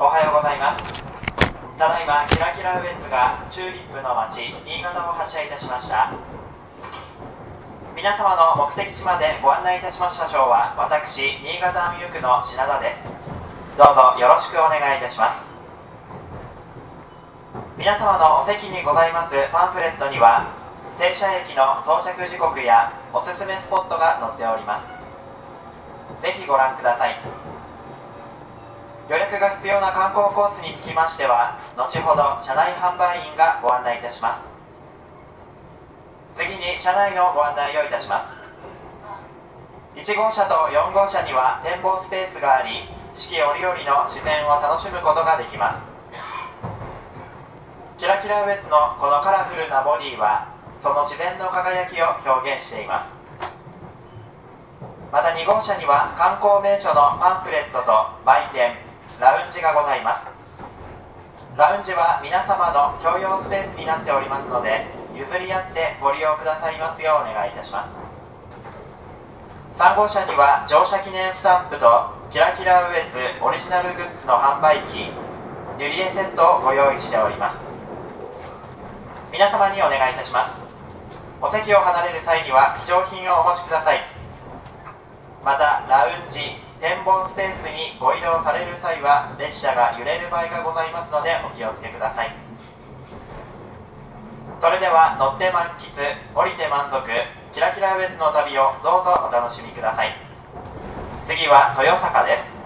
おはようございます。ただいまキラキラウエッツがチューリップの街新潟を発車いたしました。皆様の目的地までご案内いたします車掌は私新潟アミュークの品田です。どうぞよろしくお願いいたします。皆様のお席にございますパンフレットには停車駅の到着時刻やおすすめスポットが載っております。ぜひご覧ください。予約が必要な観光コースにつきましては後ほど車内販売員がご案内いたします。次に車内のご案内をいたします。1号車と4号車には展望スペースがあり四季折々の自然を楽しむことができます。キラキラウエッツのこのカラフルなボディはその自然の輝きを表現しています。また2号車には観光名所のパンフレットと売店がございます。ラウンジは皆様の共用スペースになっておりますので譲り合ってご利用くださいますようお願いいたします。3号車には乗車記念スタンプとキラキラウエツオリジナルグッズの販売機デュリエセットをご用意しております。皆様にお願いいたします。お席を離れる際には貴重品をお持ちください。またラウンジ展望スペースにご移動される際は列車が揺れる場合がございますのでお気をつけください。それでは乗って満喫降りて満足キラキラウェッツの旅をどうぞお楽しみください。次は豊坂です。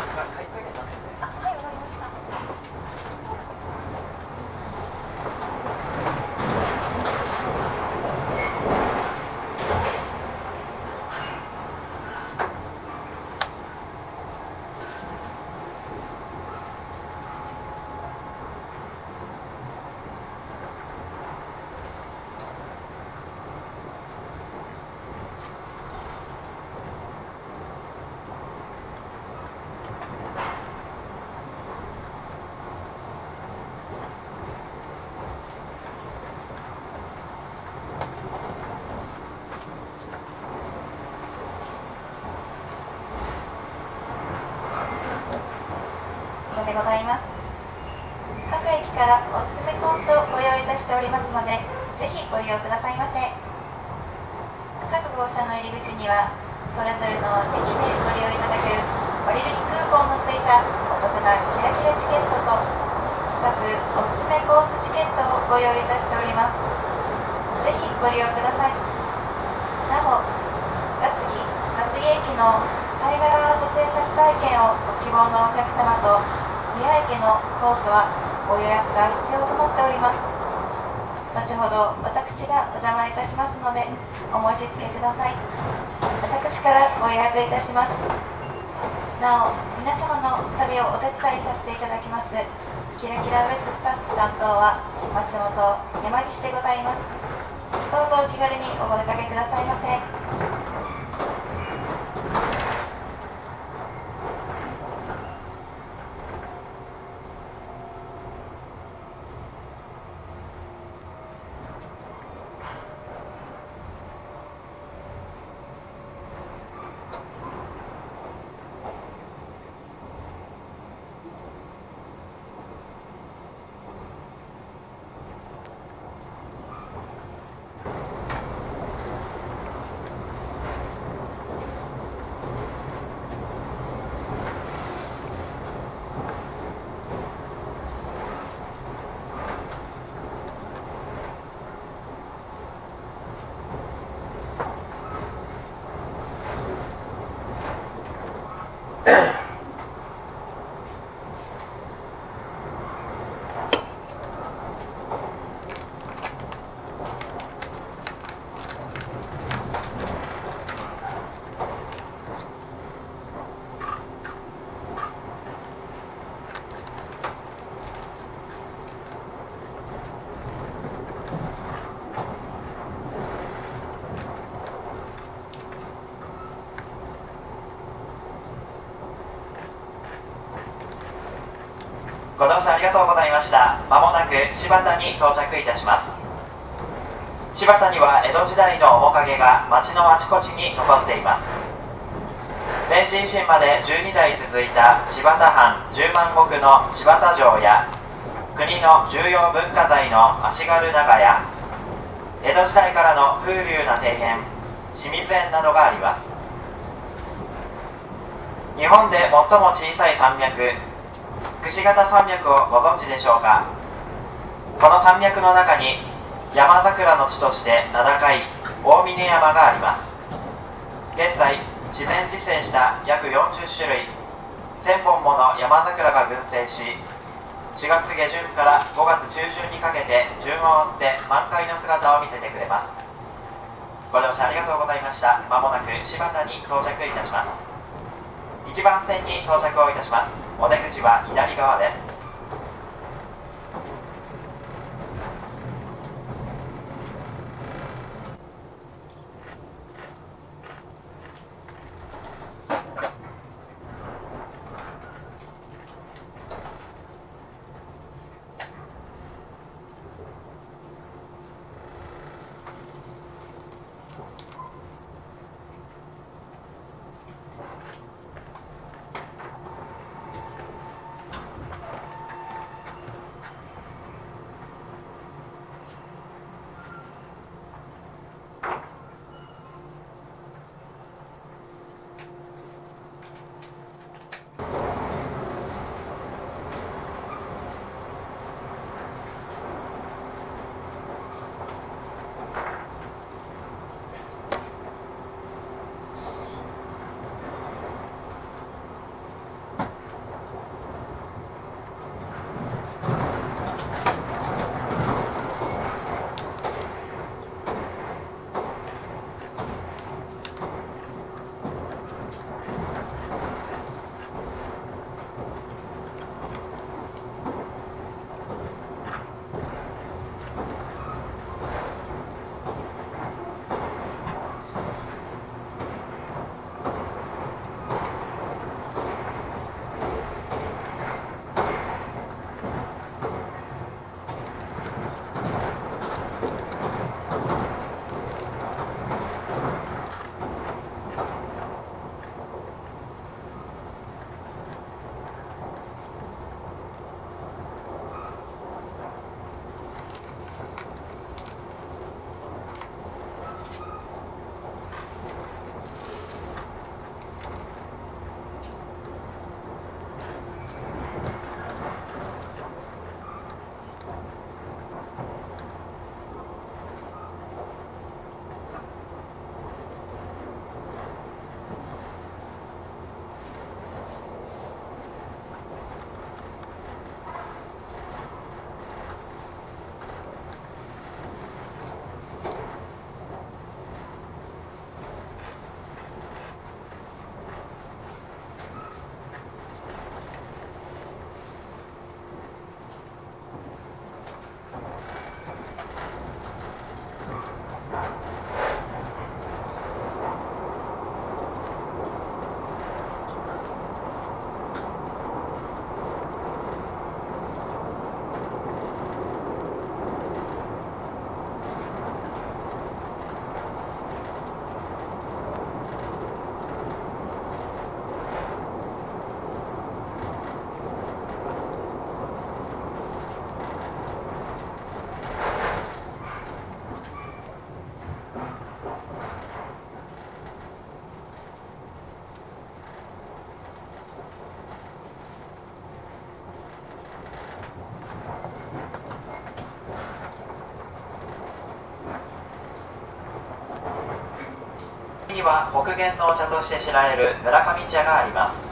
はい。でございます。各駅からおすすめコースをご用意いたしておりますのでぜひご利用くださいませ。各号車の入り口にはそれぞれの駅でご利用いただける割引クーポンのついたお得なキラキラチケットと各おすすめコースチケットをご用意いたしております。ぜひご利用ください。なお厚木厚木駅の貝殻アート制作体験をご希望のお客様と宮駅のコースはご予約が必要となっております。後ほど私がお邪魔いたしますのでお申し付けください。私からご予約いたします。なお皆様の旅をお手伝いさせていただきます。キラキラウェスタッフ担当は松本山岸でございます。どうぞお気軽にお声掛けくださいませ。ご乗車ありがとうございました。まもなく柴田に到着いたします。柴田には江戸時代の面影が町のあちこちに残っています。明治維新まで12代続いた柴田藩10万石の柴田城や国の重要文化財の足軽長屋江戸時代からの風流な庭園清水園などがあります。日本で最も小さい山脈串型山脈をご存知でしょうか？この山脈の中に山桜の地として名高い大峰山があります。現在自然自生した約40種類1000本もの山桜が群生し4月下旬から5月中旬にかけて順を追って満開の姿を見せてくれます。ご乗車ありがとうございました。まもなく柴田に到着いたします。1番線に到着をいたします。お出口は左側です。は北限のお茶として知られる村上茶があります。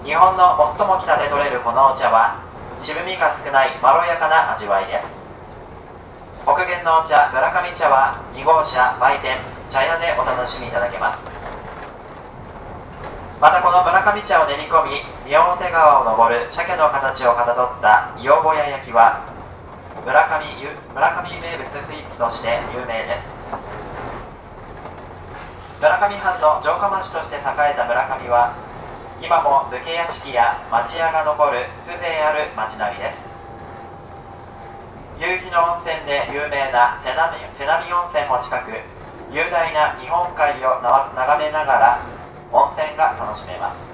日本の最も北で採れるこのお茶は渋みが少ないまろやかな味わいです。北限のお茶村上茶は2号車売店茶屋でお楽しみいただけます。またこの村上茶を練り込み宮表川を登る鮭の形をかたどった硫黄ぼや焼きは村上ゆ村上名物スイーツとして有名です。村上藩の城下町として栄えた村上は今も武家屋敷や町屋が残る風情ある町並みです。夕日の温泉で有名な瀬波瀬波温泉も近く雄大な日本海を眺めながら温泉が楽しめます。